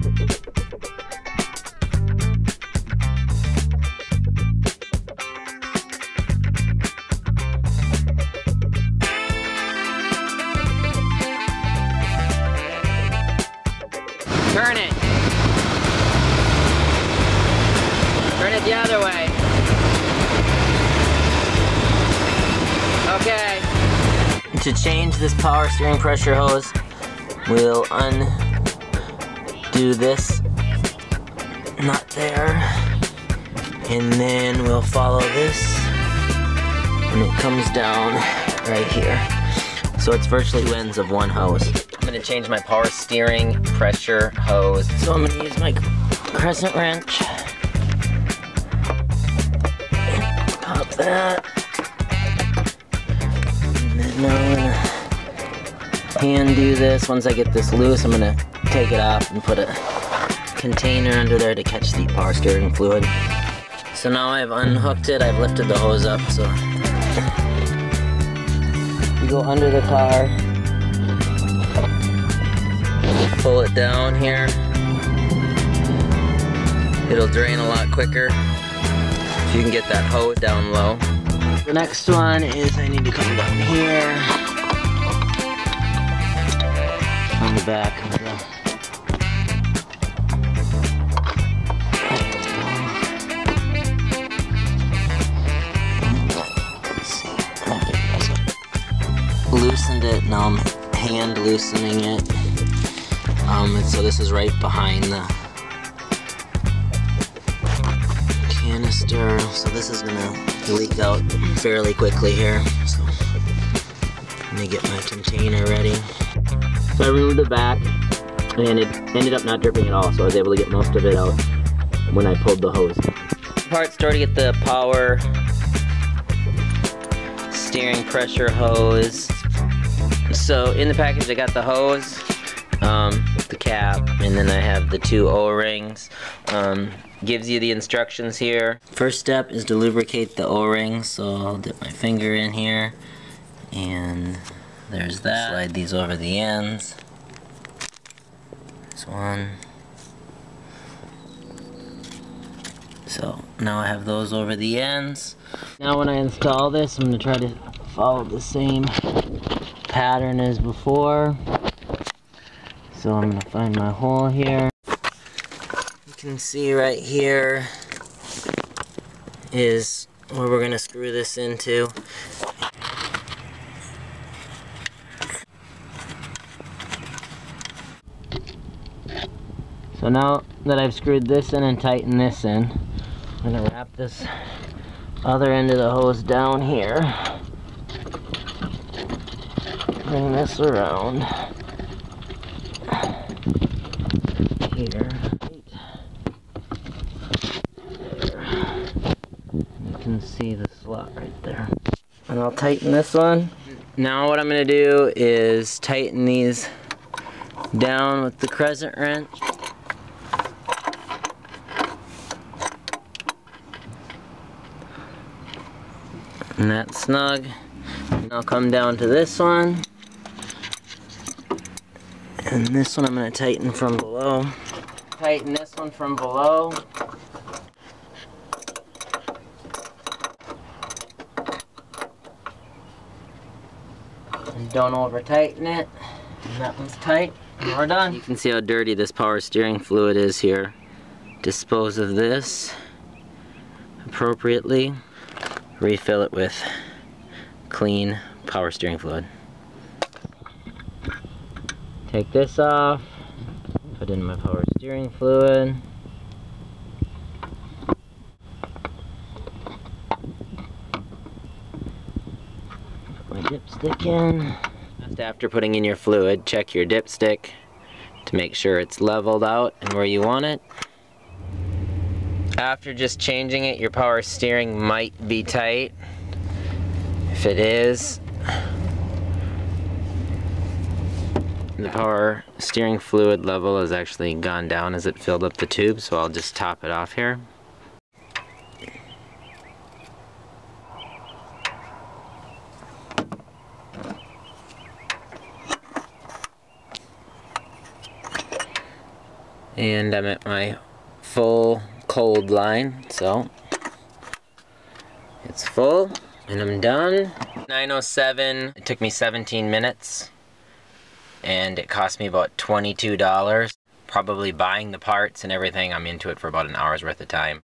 Turn it. Turn it the other way. Okay. To change this power steering pressure hose, we'll undo this nut there. And then we'll follow this. And it comes down right here. So it's virtually two ends of one hose. I'm gonna change my power steering pressure hose. So I'm gonna use my crescent wrench. Pop that. And then I'm gonna hand do this. Once I get this loose, I'm gonna take it off and put a container under there to catch the power steering fluid. So now I've unhooked it, I've lifted the hose up, so you go under the car, pull it down here. It'll drain a lot quicker if you can get that hose down low. The next one is I need to come down here on the back loosened it, now I'm hand loosening it. Um, and so this is right behind the canister. So this is gonna leak out fairly quickly here. So let me get my container ready. So I removed the back and it ended up not dripping at all. So I was able to get most of it out when I pulled the hose. Part store at the power steering pressure hose. So in the package I got the hose, um, the cap, and then I have the two O-rings. Um, gives you the instructions here. First step is to lubricate the O-rings, so I'll dip my finger in here, and there's that. Slide these over the ends. This one. So now I have those over the ends. Now when I install this, I'm to try to follow the same pattern as before. So I'm to find my hole here. You can see right here is where we're going to screw this into. So now that I've screwed this in and tightened this in, I'm to wrap this other end of the hose down here. Bring this around. Here. You can see the slot right there. And I'll tighten this one. Now what I'm to do is tighten these down with the crescent wrench. And that's snug. I'll come down to this one. And this one I'm going to tighten from below. Tighten this one from below. And don't over tighten it. And that one's tight. And we're done. You can see how dirty this power steering fluid is here. Dispose of this appropriately refill it with clean power steering fluid. Take this off, put in my power steering fluid. Put my dipstick in. Just after putting in your fluid, check your dipstick to make sure it's leveled out and where you want it. After just changing it, your power steering might be tight. If it is, the power steering fluid level has actually gone down as it filled up the tube, so I'll just top it off here. And I'm at my full cold line, so it's full and I'm done. 907, it took me 17 minutes and it cost me about $22. Probably buying the parts and everything, I'm into it for about an hour's worth of time.